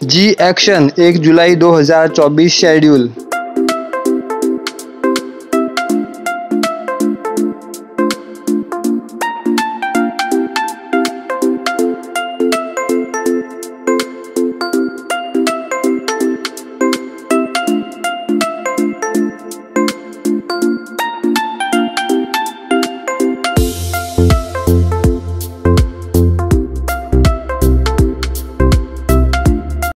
जी action एक जुलाई 2024 schedule